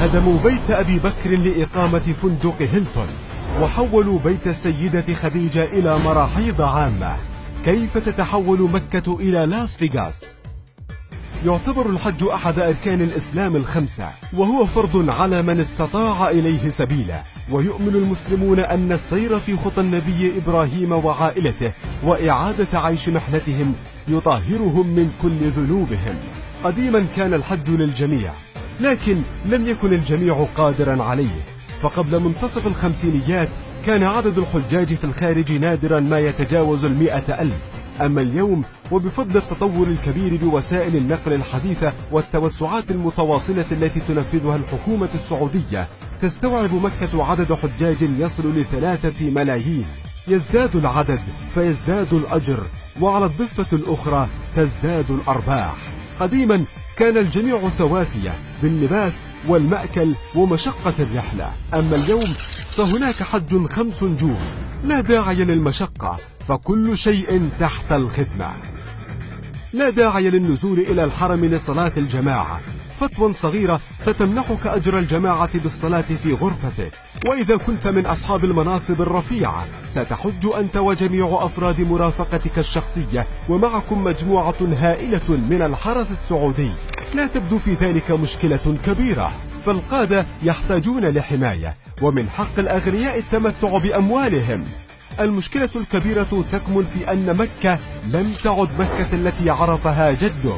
هدموا بيت أبي بكر لإقامة فندق هيلتون وحولوا بيت السيدة خديجة إلى مراحيض عامة. كيف تتحول مكة إلى لاس فيغاس؟ يعتبر الحج أحد أركان الإسلام الخمسة وهو فرض على من استطاع إليه سبيلا ويؤمن المسلمون أن السير في خطى النبي إبراهيم وعائلته وإعادة عيش محنتهم يطهرهم من كل ذنوبهم. قديما كان الحج للجميع. لكن لم يكن الجميع قادرا عليه. فقبل منتصف الخمسينيات كان عدد الحجاج في الخارج نادرا ما يتجاوز المئة ألف. أما اليوم وبفضل التطور الكبير بوسائل النقل الحديثة والتوسعات المتواصلة التي تنفذها الحكومة السعودية تستوعب مكة عدد حجاج يصل لثلاثة ملايين. يزداد العدد فيزداد الأجر وعلى الضفة الأخرى تزداد الأرباح. قديما كان الجميع سواسية باللباس والمأكل ومشقة الرحلة. أما اليوم فهناك حج خمس نجوم لا داعي للمشقة فكل شيء تحت الخدمة. لا داعي للنزول إلى الحرم لصلاة الجماعة فتوى صغيرة ستمنحك أجر الجماعة بالصلاة في غرفتك. وإذا كنت من أصحاب المناصب الرفيعة ستحج أنت وجميع أفراد مرافقتك الشخصية ومعكم مجموعة هائلة من الحرس السعودي. لا تبدو في ذلك مشكلة كبيرة. فالقادة يحتاجون لحماية ومن حق الأغنياء التمتع بأموالهم. المشكلة الكبيرة تكمن في أن مكة لم تعد مكة التي عرفها جده.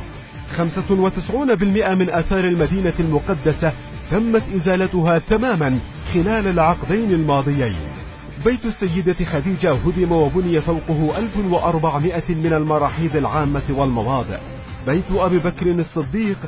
95% من آثار المدينة المقدسة تمت إزالتها تماما خلال العقدين الماضيين. بيت السيدة خديجة هدم وبني فوقه 1400 من المراحيض العامة والمواضع. بيت أبي بكر الصديق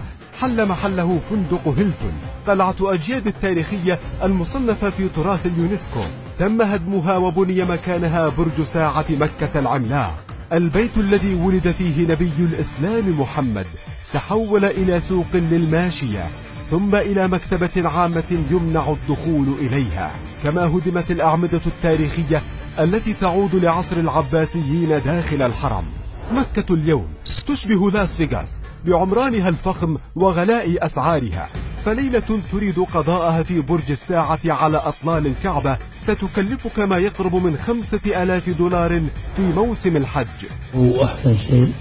حل محله فندق هيلتون. قلعة أجياد التاريخية المصنفة في تراث اليونسكو. تم هدمها وبني مكانها برج ساعة مكة العملاق. البيت الذي ولد فيه نبي الإسلام محمد تحول إلى سوق للماشية ثم إلى مكتبة عامة يمنع الدخول إليها. كما هدمت الأعمدة التاريخية التي تعود لعصر العباسيين داخل الحرم. مكة اليوم تشبه لاس فيغاس بعمرانها الفخم وغلاء أسعارها. فليلة تريد قضاءها في برج الساعة على أطلال الكعبة. ستكلفك ما يقرب من خمسة ألاف دولار في موسم الحج. وأحسن شيء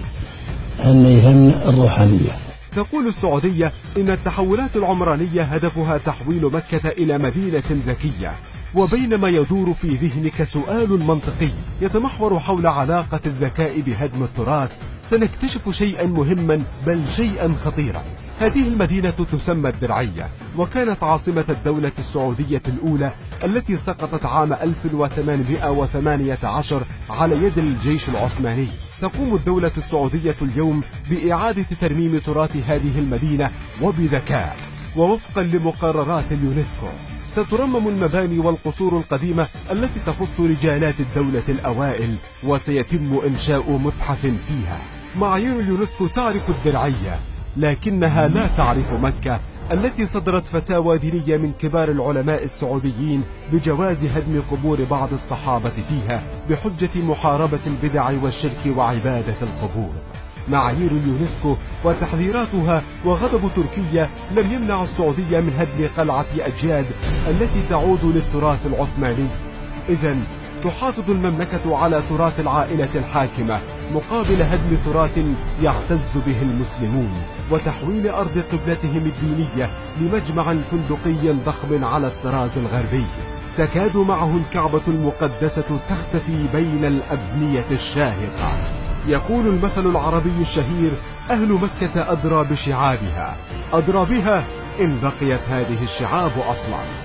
أن يهمنا الروحانية. تقول السعودية إن التحولات العمرانية هدفها تحويل مكة إلى مدينة ذكية. وبينما يدور في ذهنك سؤال منطقي يتمحور حول علاقة الذكاء بهدم التراث سنكتشف شيئا مهما بل شيئا خطيرا. هذه المدينة تسمى الدرعية وكانت عاصمة الدولة السعودية الأولى التي سقطت عام 1818 على يد الجيش العثماني. تقوم الدولة السعودية اليوم بإعادة ترميم تراث هذه المدينة وبذكاء ووفقا لمقررات اليونسكو. سترمم المباني والقصور القديمة التي تخص رجالات الدولة الأوائل وسيتم إنشاء متحف فيها. معايير اليونسكو تعرف الدرعية. لكنها لا تعرف مكة التي صدرت فتاوى دينية من كبار العلماء السعوديين بجواز هدم قبور بعض الصحابة فيها بحجة محاربة البدع والشرك وعبادة القبور. معايير اليونسكو وتحذيراتها وغضب تركيا لم يمنع السعودية من هدم قلعة أجياد التي تعود للتراث العثماني. إذا تحافظ المملكة على تراث العائلة الحاكمة مقابل هدم تراث يعتز به المسلمون وتحويل أرض قبلتهم الدينية لمجمع فندقي ضخم على الطراز الغربي. تكاد معه الكعبة المقدسة تختفي بين الأبنية الشاهقة. يقول المثل العربي الشهير أهل مكة أدرى بشعابها. أدرى بها إن بقيت هذه الشعاب أصلاً.